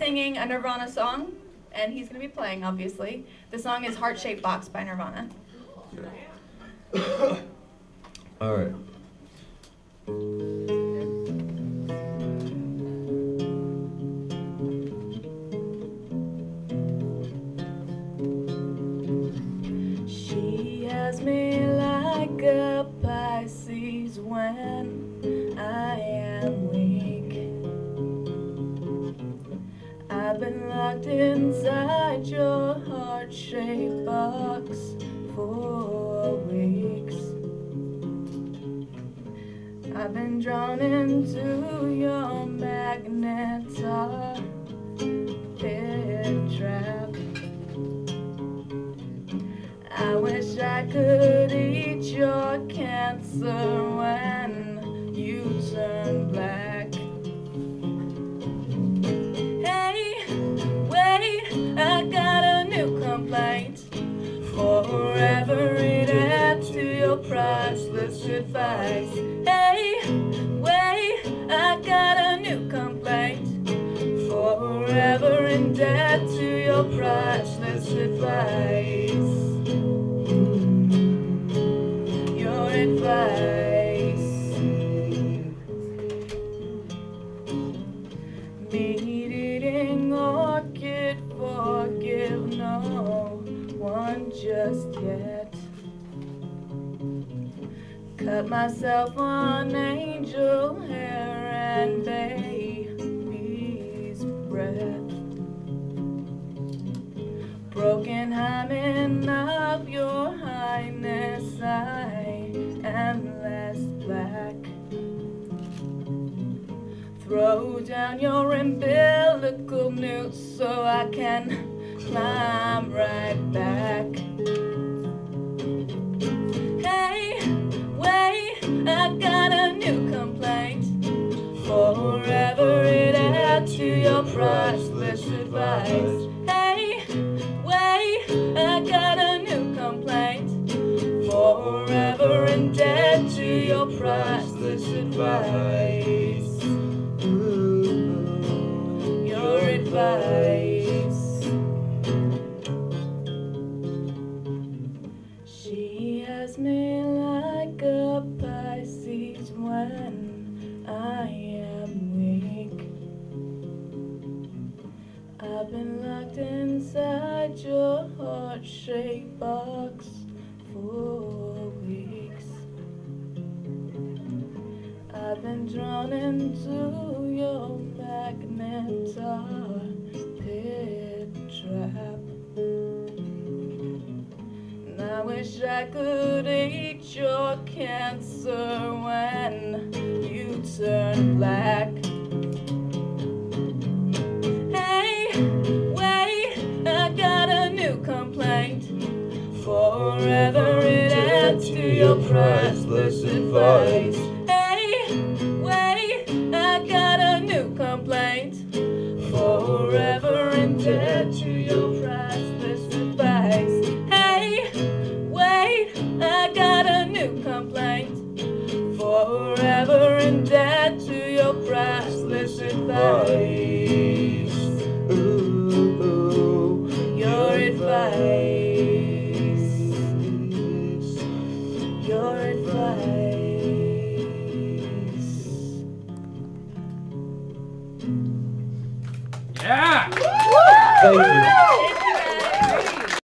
singing a Nirvana song, and he's going to be playing, obviously. The song is Heart Shaped Box by Nirvana. All right. I've been locked inside your heart shaped box for weeks. I've been drawn into your magnet tar pit trap. I wish I could eat your cancer when you turn black. Priceless advice. Hey, wait, I got a new complaint. Forever in debt to your priceless advice. Your advice. Meat eating orchid, forgive no one just yet. Cut myself on angel hair and baby's breath. Broken hymen of your highness, I am less black. Throw down your umbilical noose so I can climb right back. I got a new complaint. Forever it adds to your priceless advice. Hey, wait, I got a new complaint. Forever in debt to your priceless advice. Your advice. Inside your heart shaped box for weeks. I've been drawn into your magnet tar pit trap. And I wish I could eat your cancer when complaint. Forever it adds to your priceless advice. Yeah! Thank you.